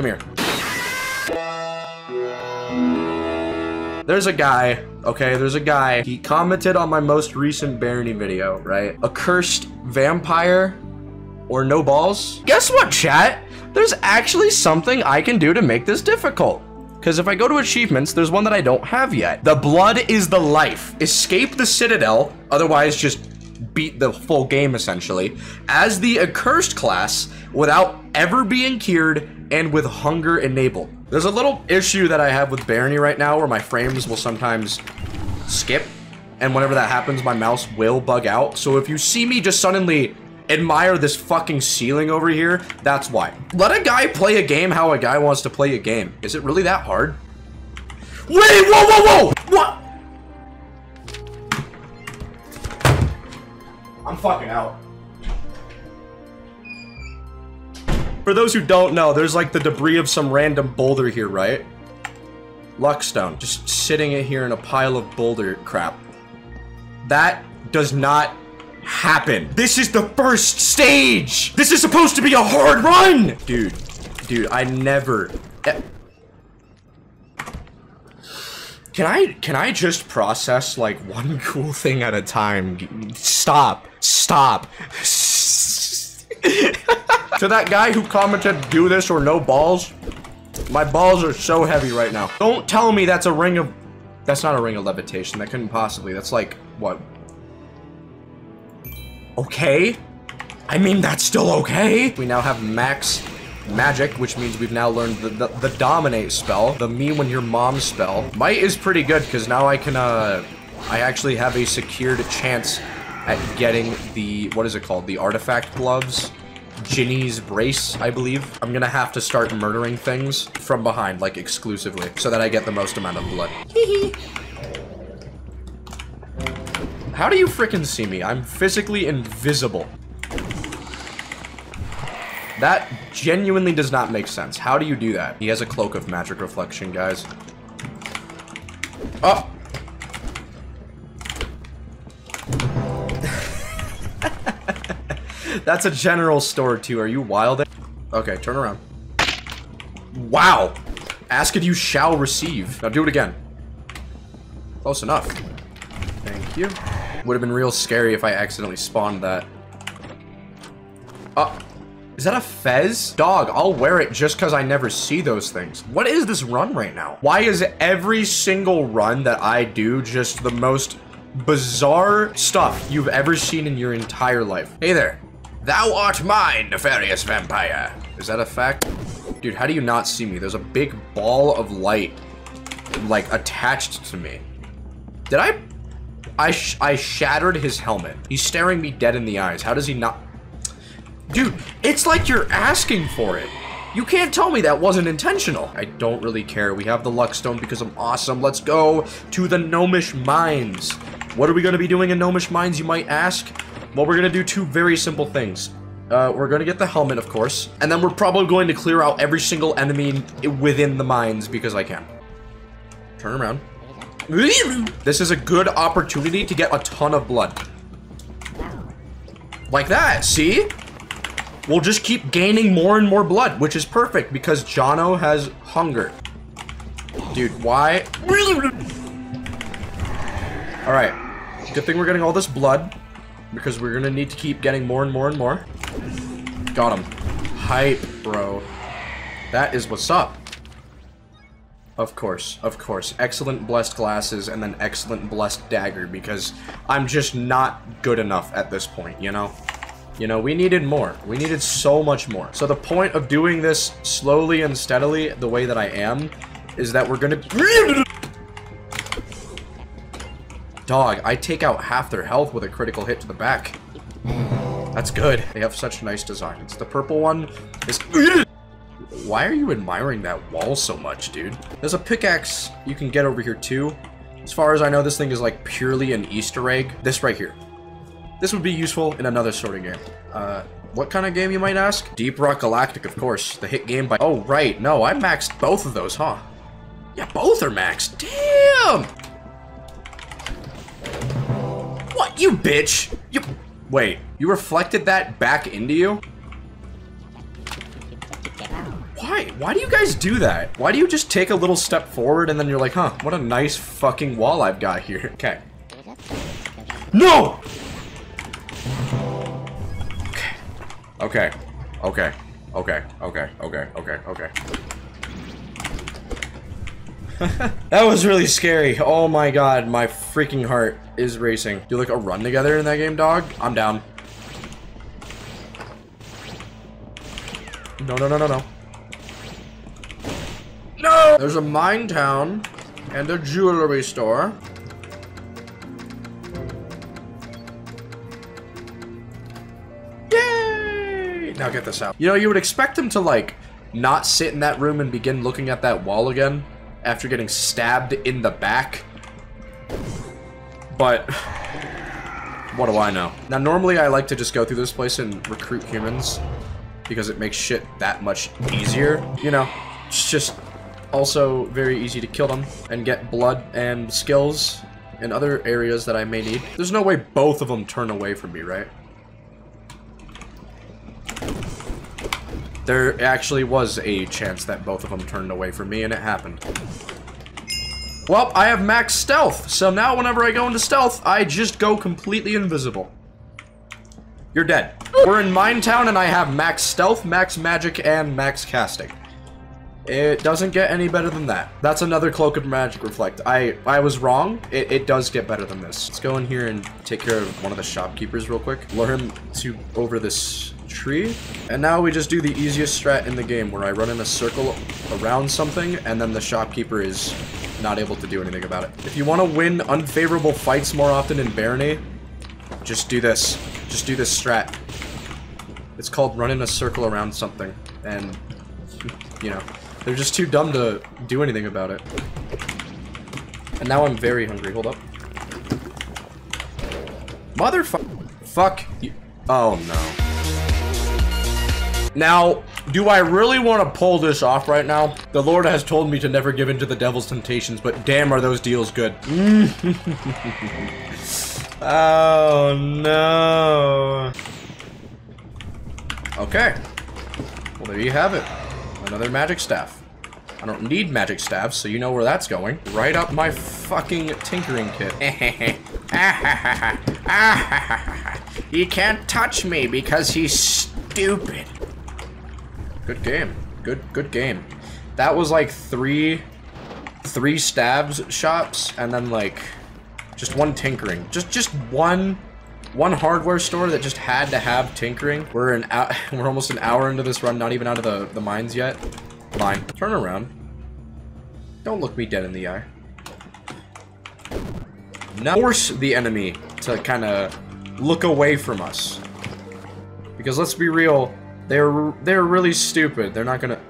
Come here. There's a guy, okay, there's a guy. He commented on my most recent Barony video, right? A cursed vampire or no balls. Guess what, chat? There's actually something I can do to make this difficult. Because if I go to achievements, there's one that I don't have yet. The blood is the life. Escape the citadel, otherwise just beat the full game essentially, as the accursed class without ever being cured and with hunger enabled. There's a little issue that I have with Barony right now where my frames will sometimes skip. And whenever that happens, my mouse will bug out. So if you see me just suddenly admire this fucking ceiling over here, that's why. Let a guy play a game how a guy wants to play a game. Is it really that hard? Wait, whoa, whoa, whoa! What? I'm fucking out. For those who don't know, there's like the debris of some random boulder here, right? Luckstone, just sitting in here in a pile of boulder crap. That does not happen. This is the first stage! This is supposed to be a hard run! Dude, dude, I never... eh. Can I, can I just process like one cool thing at a time? Stop, stop. to that guy who commented do this or no balls, my balls are so heavy right now. Don't tell me that's a ring of... That's not a ring of levitation. That couldn't possibly. That's like, what? Okay. I mean, that's still okay. We now have max magic, which means we've now learned the, the, the dominate spell, the me when your mom spell. Might is pretty good because now I can, uh, I actually have a secured chance at getting the, what is it called? The artifact gloves. Ginny's brace, I believe. I'm gonna have to start murdering things from behind, like exclusively, so that I get the most amount of blood. How do you fricking see me? I'm physically invisible. That genuinely does not make sense. How do you do that? He has a cloak of magic reflection, guys. Oh! That's a general store too. Are you wild? Okay, turn around. Wow! Ask and you shall receive. Now do it again. Close enough. Thank you. Would have been real scary if I accidentally spawned that. Uh, is that a fez? Dog, I'll wear it just because I never see those things. What is this run right now? Why is every single run that I do just the most bizarre stuff you've ever seen in your entire life? Hey there. Thou art mine, nefarious vampire. Is that a fact? Dude, how do you not see me? There's a big ball of light, like, attached to me. Did I... I, sh I shattered his helmet. He's staring me dead in the eyes. How does he not... Dude, it's like you're asking for it. You can't tell me that wasn't intentional. I don't really care. We have the Luckstone because I'm awesome. Let's go to the Gnomish Mines. What are we going to be doing in Gnomish Mines, you might ask? Well, we're going to do two very simple things. Uh, we're going to get the helmet, of course. And then we're probably going to clear out every single enemy within the mines because I can. Turn around. This is a good opportunity to get a ton of blood. Like that, see? We'll just keep gaining more and more blood, which is perfect because Jono has hunger. Dude, why? All right. Good thing we're getting all this blood because we're gonna need to keep getting more and more and more. Got him. Hype, bro. That is what's up. Of course, of course. Excellent blessed glasses and then excellent blessed dagger because I'm just not good enough at this point, you know? You know, we needed more. We needed so much more. So the point of doing this slowly and steadily the way that I am is that we're gonna... Dog, I take out half their health with a critical hit to the back. That's good. They have such nice designs. The purple one is... Why are you admiring that wall so much, dude? There's a pickaxe you can get over here, too. As far as I know, this thing is, like, purely an Easter egg. This right here. This would be useful in another sort of game. Uh, what kind of game, you might ask? Deep Rock Galactic, of course. The hit game by... Oh, right. No, I maxed both of those, huh? Yeah, both are maxed. Damn! What, you bitch? You... Wait, you reflected that back into you? Why? Why? Do you guys do that? Why do you just take a little step forward and then you're like, huh, what a nice fucking wall I've got here. Okay. No! Okay. Okay. Okay. Okay. Okay. Okay. Okay. that was really scary. Oh my god, my freaking heart is racing. Do like a run together in that game, dog? I'm down. No, no, no, no, no. No! There's a mine town and a jewelry store. Yay! Now get this out. You know, you would expect him to, like, not sit in that room and begin looking at that wall again after getting stabbed in the back. But, what do I know? Now, normally I like to just go through this place and recruit humans because it makes shit that much easier. You know, it's just also very easy to kill them and get blood and skills in other areas that I may need. There's no way both of them turn away from me, right? There actually was a chance that both of them turned away from me, and it happened. Well, I have max stealth, so now whenever I go into stealth, I just go completely invisible. You're dead. We're in Mine Town, and I have max stealth, max magic, and max casting. It doesn't get any better than that. That's another Cloak of Magic Reflect. I, I was wrong. It, it does get better than this. Let's go in here and take care of one of the shopkeepers real quick. Lure him to over this tree. And now we just do the easiest strat in the game where I run in a circle around something and then the shopkeeper is not able to do anything about it. If you want to win unfavorable fights more often in Barony, just do this. Just do this strat. It's called running a circle around something. And, you know, they're just too dumb to do anything about it. And now I'm very hungry. Hold up. Motherfuck. Fuck. You. Oh, no. Now, do I really want to pull this off right now? The Lord has told me to never give in to the devil's temptations, but damn are those deals good. oh, no. Okay. Well, there you have it. Another magic staff. I don't need magic staffs, so you know where that's going. Right up my fucking tinkering kit. he can't touch me because he's stupid. Good game. Good good game. That was like three three stabs shops and then like just one tinkering. Just just one one hardware store that just had to have tinkering. We're an we're almost an hour into this run, not even out of the, the mines yet. Fine. Turn around. Don't look me dead in the eye. Now force the enemy to kind of look away from us. Because let's be real, they're they're really stupid. They're not gonna.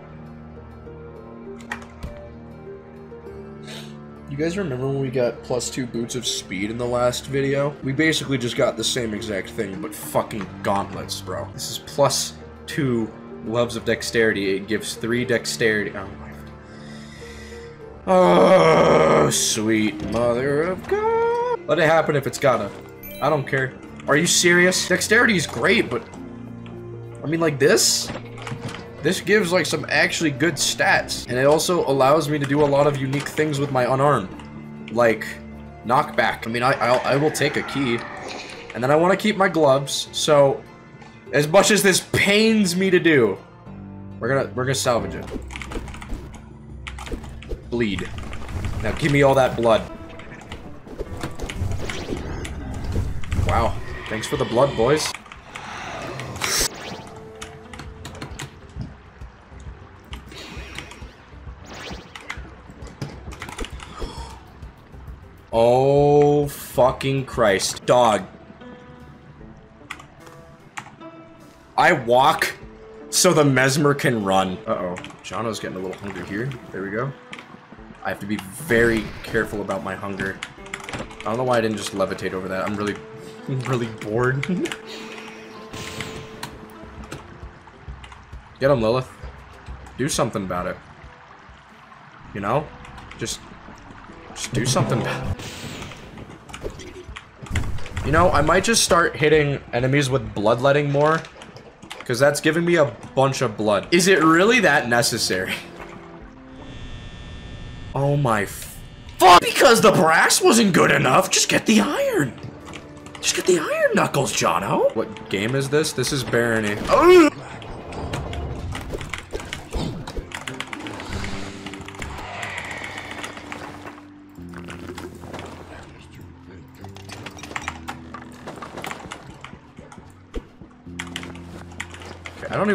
You guys remember when we got plus two boots of speed in the last video? We basically just got the same exact thing, but fucking gauntlets, bro. This is plus two gloves of dexterity. It gives three dexterity. Oh my. Oh, sweet mother of God. Let it happen if it's gotta. I don't care. Are you serious? Dexterity is great, but I mean, like this? This gives, like, some actually good stats. And it also allows me to do a lot of unique things with my unarmed. Like, knockback. I mean, I, I'll, I will take a key. And then I want to keep my gloves, so... As much as this pains me to do, we're gonna, we're gonna salvage it. Bleed. Now give me all that blood. Wow. Thanks for the blood, boys. Oh, fucking Christ. Dog. I walk so the Mesmer can run. Uh-oh. Jono's getting a little hungry here. There we go. I have to be very careful about my hunger. I don't know why I didn't just levitate over that. I'm really, really bored. Get him, Lilith. Do something about it. You know? Just just do something. You know, I might just start hitting enemies with bloodletting more. Because that's giving me a bunch of blood. Is it really that necessary? Oh my fuck! Because the brass wasn't good enough, just get the iron! Just get the iron knuckles, Jono! What game is this? This is Barony.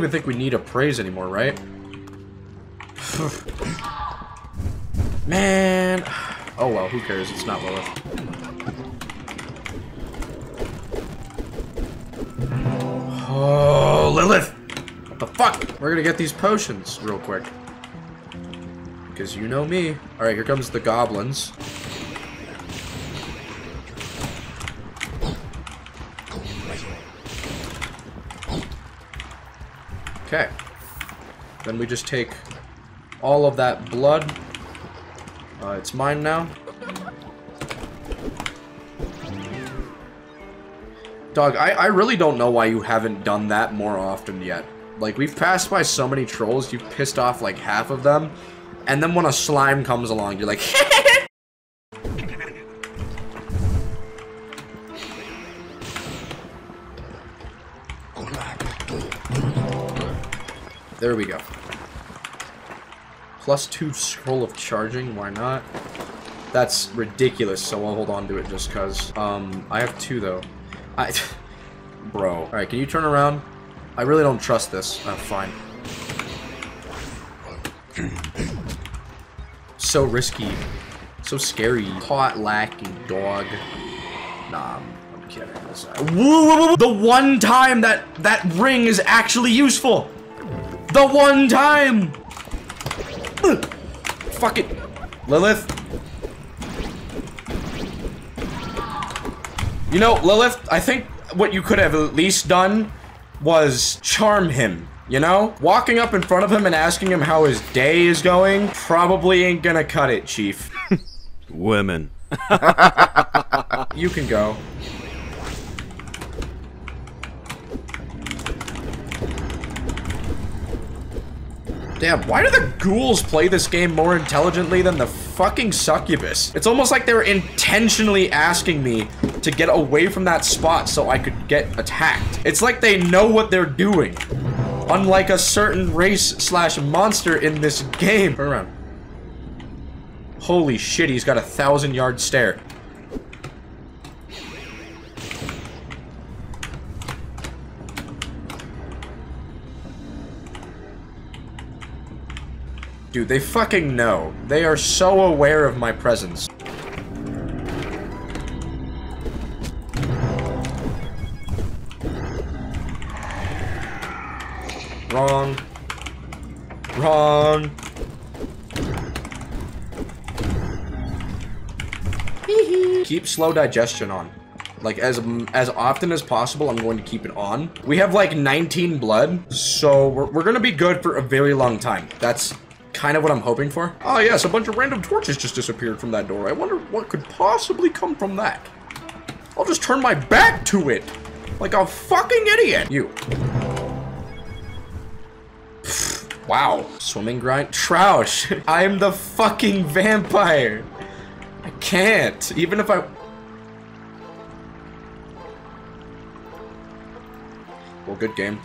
Even think we need appraise anymore, right? Man. Oh well, who cares? It's not Lilith. Oh, Lilith! What the fuck? We're gonna get these potions real quick. Because you know me. Alright, here comes the goblins. Okay. Then we just take all of that blood. Uh, it's mine now. Dog, I, I really don't know why you haven't done that more often yet. Like, we've passed by so many trolls, you've pissed off like half of them, and then when a slime comes along, you're like, There we go. Plus two scroll of charging, why not? That's ridiculous, so I'll hold on to it just cause. Um, I have two though. I, bro. Alright, can you turn around? I really don't trust this. Oh, fine. So risky. So scary. Caught lacking, dog. Nah, I'm, I'm kidding. The one time that that ring is actually useful. The one time! Fuck it. Lilith. You know, Lilith, I think what you could have at least done was charm him, you know? Walking up in front of him and asking him how his day is going probably ain't gonna cut it, Chief. Women. you can go. Damn, why do the ghouls play this game more intelligently than the fucking succubus? It's almost like they were intentionally asking me to get away from that spot so I could get attacked. It's like they know what they're doing. Unlike a certain race slash monster in this game. Turn around. Holy shit, he's got a thousand yard stare. Dude, they fucking know. They are so aware of my presence. Wrong. Wrong. keep slow digestion on. Like, as as often as possible, I'm going to keep it on. We have, like, 19 blood, so we're, we're gonna be good for a very long time. That's kind of what I'm hoping for. Oh yes, a bunch of random torches just disappeared from that door. I wonder what could possibly come from that. I'll just turn my back to it. Like a fucking idiot. You. wow. Swimming grind? Troush. I'm the fucking vampire. I can't. Even if I... Well, good game.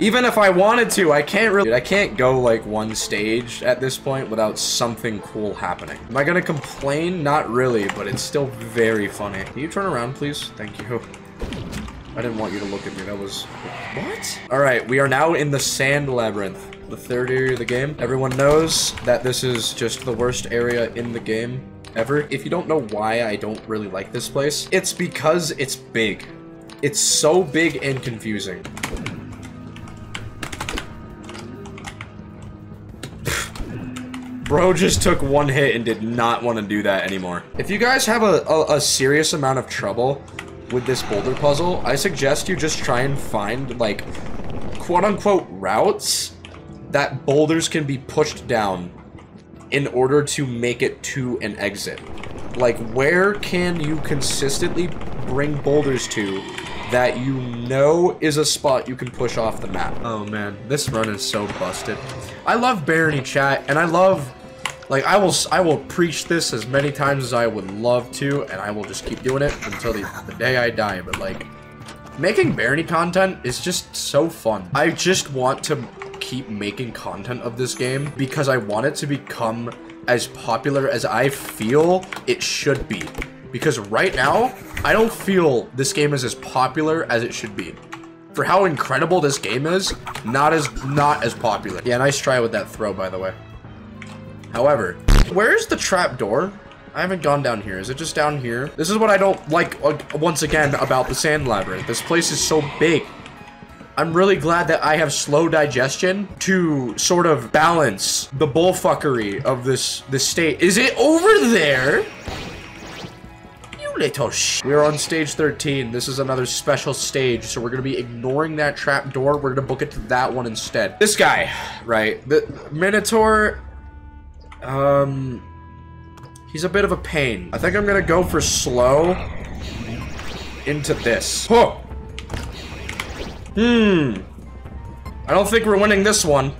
Even if I wanted to, I can't really- I can't go like one stage at this point without something cool happening. Am I gonna complain? Not really, but it's still very funny. Can you turn around, please? Thank you. I didn't want you to look at me, that was- What? Alright, we are now in the Sand Labyrinth, the third area of the game. Everyone knows that this is just the worst area in the game ever. If you don't know why I don't really like this place, it's because it's big. It's so big and confusing. Bro just took one hit and did not want to do that anymore. If you guys have a, a, a serious amount of trouble with this boulder puzzle, I suggest you just try and find, like, quote-unquote routes that boulders can be pushed down in order to make it to an exit. Like, where can you consistently bring boulders to that you know is a spot you can push off the map. Oh man, this run is so busted. I love Barony chat, and I love, like, I will, I will preach this as many times as I would love to, and I will just keep doing it until the, the day I die, but like, making Barony content is just so fun. I just want to keep making content of this game because I want it to become as popular as I feel it should be. Because right now, I don't feel this game is as popular as it should be. For how incredible this game is, not as not as popular. Yeah, nice try with that throw, by the way. However, where's the trap door? I haven't gone down here. Is it just down here? This is what I don't like, uh, once again, about the Sand Labyrinth. This place is so big. I'm really glad that I have slow digestion to sort of balance the bullfuckery of this, this state. Is it over there? You little sh We're on stage 13. This is another special stage, so we're gonna be ignoring that trap door. We're gonna book it to that one instead. This guy, right? The Minotaur, um, he's a bit of a pain. I think I'm gonna go for slow into this. Oh! Hmm. I don't think we're winning this one.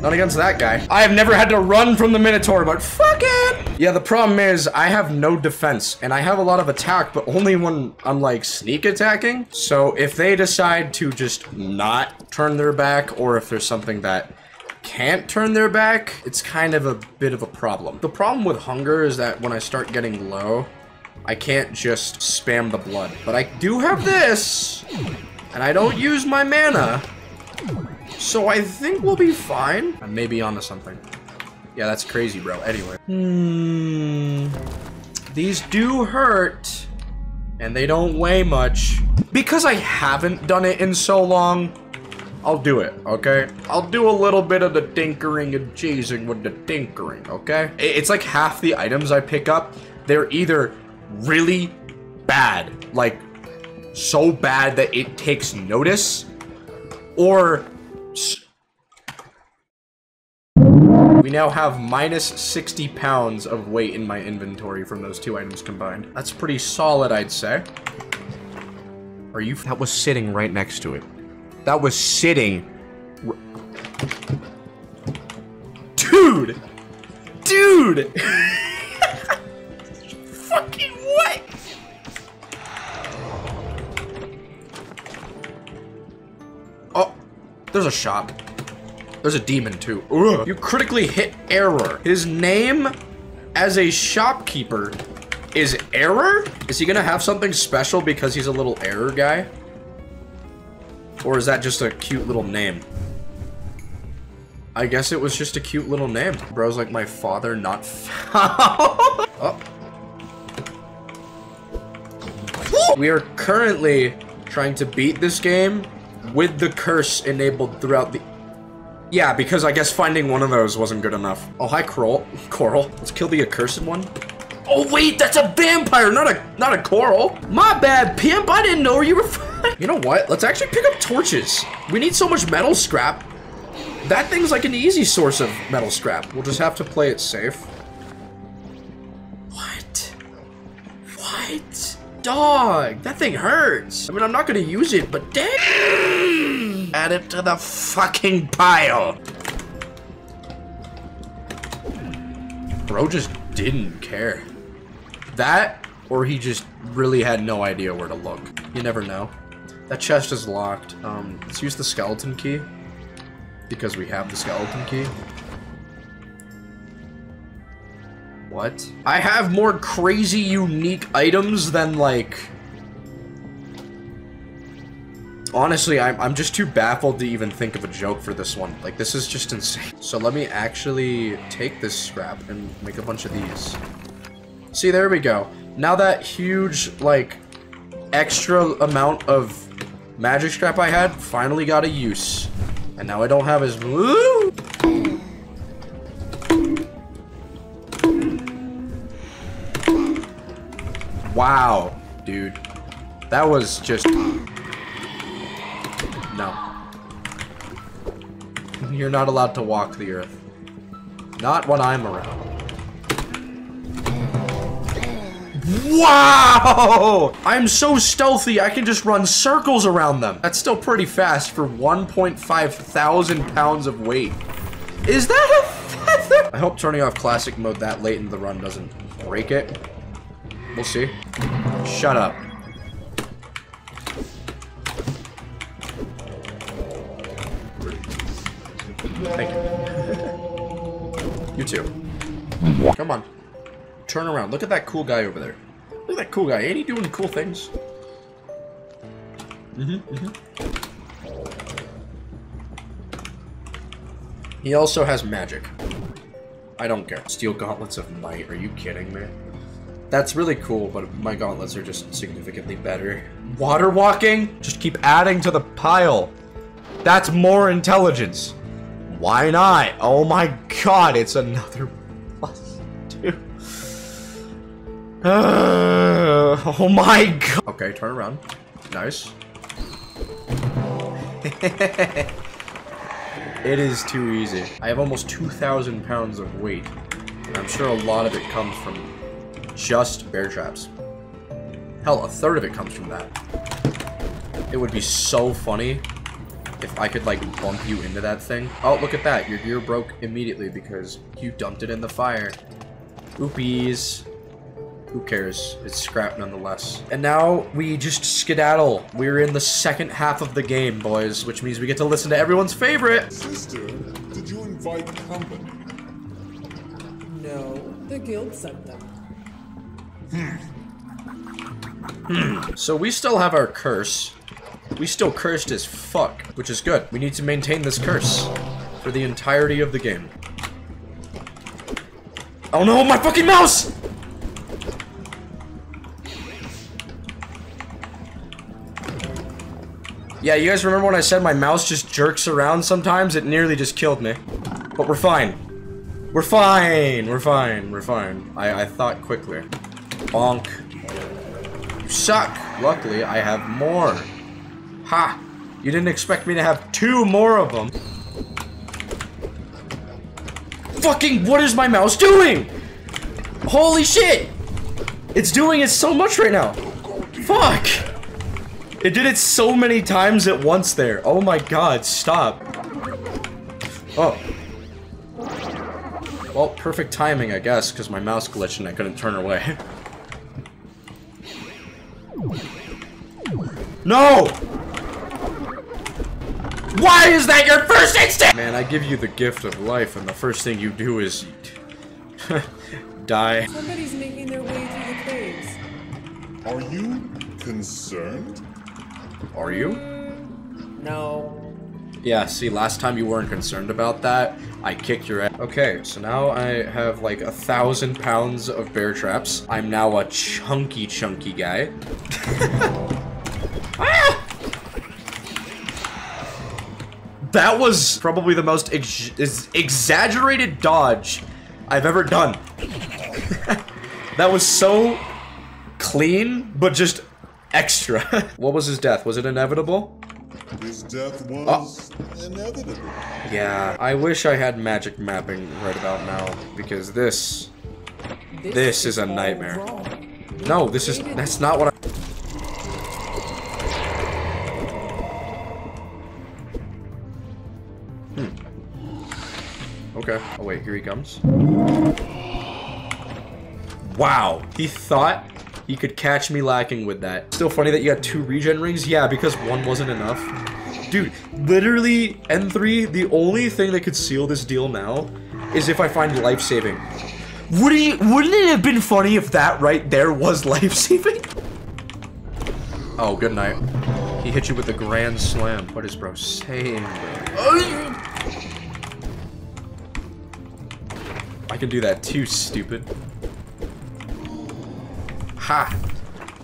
Not against that guy. I have never had to run from the Minotaur, but fuck it! Yeah, the problem is I have no defense, and I have a lot of attack, but only when I'm like sneak attacking. So if they decide to just not turn their back, or if there's something that can't turn their back, it's kind of a bit of a problem. The problem with hunger is that when I start getting low, I can't just spam the blood. But I do have this, and I don't use my mana. So I think we'll be fine. I may be onto something. Yeah, that's crazy, bro. Anyway. Hmm. These do hurt. And they don't weigh much. Because I haven't done it in so long, I'll do it, okay? I'll do a little bit of the tinkering and cheesing with the tinkering, okay? It's like half the items I pick up, they're either really bad, like so bad that it takes notice, or we now have minus 60 pounds of weight in my inventory from those two items combined. That's pretty solid, I'd say. Are you- That was sitting right next to it. That was sitting- Dude! Dude! Fucking what? Oh, there's a shop. There's a demon too. Ugh. You critically hit error. His name as a shopkeeper is error? Is he gonna have something special because he's a little error guy? Or is that just a cute little name? I guess it was just a cute little name. Bro's like my father not oh. We are currently trying to beat this game with the curse enabled throughout the yeah, because I guess finding one of those wasn't good enough. Oh, hi, Coral. Coral. Let's kill the accursed one. Oh, wait, that's a vampire, not a not a coral. My bad, pimp. I didn't know you were You know what? Let's actually pick up torches. We need so much metal scrap. That thing's like an easy source of metal scrap. We'll just have to play it safe. What? What? Dog, that thing hurts. I mean, I'm not gonna use it, but damn! Add it to the fucking pile. Bro just didn't care. That, or he just really had no idea where to look. You never know. That chest is locked. Um, let's use the skeleton key. Because we have the skeleton key. What? I have more crazy unique items than like... Honestly, I'm, I'm just too baffled to even think of a joke for this one. Like, this is just insane. So let me actually take this scrap and make a bunch of these. See, there we go. Now that huge, like, extra amount of magic scrap I had finally got a use. And now I don't have as... Woo! Wow, dude. That was just... No. You're not allowed to walk the earth. Not when I'm around. Wow! I'm so stealthy, I can just run circles around them. That's still pretty fast for 1.5 thousand pounds of weight. Is that a feather? I hope turning off classic mode that late in the run doesn't break it. We'll see. Shut up. Thank you. you too. Come on. Turn around. Look at that cool guy over there. Look at that cool guy. Ain't he doing cool things? Mm-hmm, mm-hmm. He also has magic. I don't care. Steel gauntlets of might. Are you kidding me? That's really cool, but my gauntlets are just significantly better. Water walking? Just keep adding to the pile. That's more intelligence. Why not? Oh my god, it's another Uh, oh my god. Okay, turn around. Nice. it is too easy. I have almost 2,000 pounds of weight. And I'm sure a lot of it comes from just bear traps. Hell, a third of it comes from that. It would be so funny if I could, like, bump you into that thing. Oh, look at that. Your gear broke immediately because you dumped it in the fire. Oopies. Who cares? It's scrap nonetheless. And now we just skedaddle. We're in the second half of the game, boys, which means we get to listen to everyone's favorite. Sister, did you invite company? No, the guild sent them. Hmm. So we still have our curse. We still cursed as fuck, which is good. We need to maintain this curse for the entirety of the game. Oh no, my fucking mouse! Yeah, you guys remember when I said my mouse just jerks around sometimes? It nearly just killed me. But we're fine. We're fine. We're fine. We're fine. I, I thought quickly. Bonk. You suck. Luckily, I have more. Ha! You didn't expect me to have two more of them. Fucking, what is my mouse doing? Holy shit! It's doing it so much right now. Fuck! It did it so many times at once there. Oh my god, stop. Oh. Well, perfect timing, I guess, because my mouse glitched and I couldn't turn away. no! Why is that your first instinct? Man, I give you the gift of life, and the first thing you do is... die. Somebody's making their way through the caves. Are you concerned? Are you? No. Yeah, see, last time you weren't concerned about that, I kicked your ass. Okay, so now I have like a thousand pounds of bear traps. I'm now a chunky, chunky guy. ah! That was probably the most ex ex exaggerated dodge I've ever done. that was so clean, but just extra. what was his death? Was it inevitable? His death was inevitable. Yeah, I wish I had magic mapping right about now, because this, this is a nightmare. wrong. No, this is, that's not what I... Hmm. Okay. Oh wait, here he comes. Wow, he thought he could catch me lacking with that. Still funny that you got two regen rings? Yeah, because one wasn't enough. Dude, literally, N3, the only thing that could seal this deal now is if I find life-saving. Would wouldn't it have been funny if that right there was life-saving? Oh, good night. He hit you with a grand slam. What is bro saying, bro? I can do that too, stupid. Ha!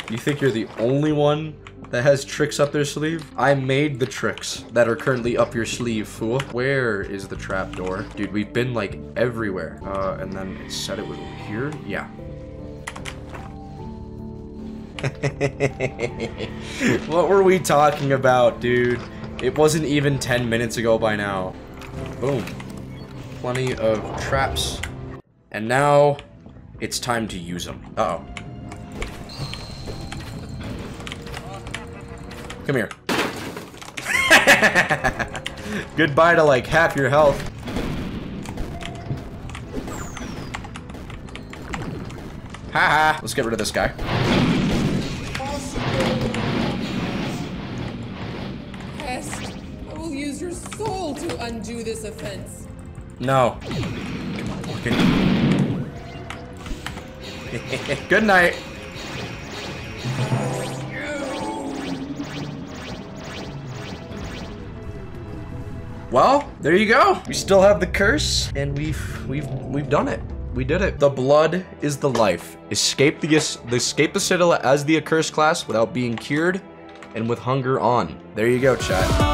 You think you're the only one that has tricks up their sleeve? I made the tricks that are currently up your sleeve, fool. Where is the trapdoor? Dude, we've been like everywhere. Uh, and then it said it was here? Yeah. what were we talking about, dude? It wasn't even 10 minutes ago by now. Boom. Plenty of traps. And now, it's time to use them. Uh-oh. Come here. Goodbye to like half your health. Haha. -Ha. Let's get rid of this guy. Pest, I will use your soul to undo this offense. No. Good night. Well, there you go. We still have the curse, and we've we've we've done it. We did it. The blood is the life. Escape the escape the citadel as the accursed class without being cured, and with hunger on. There you go, chat.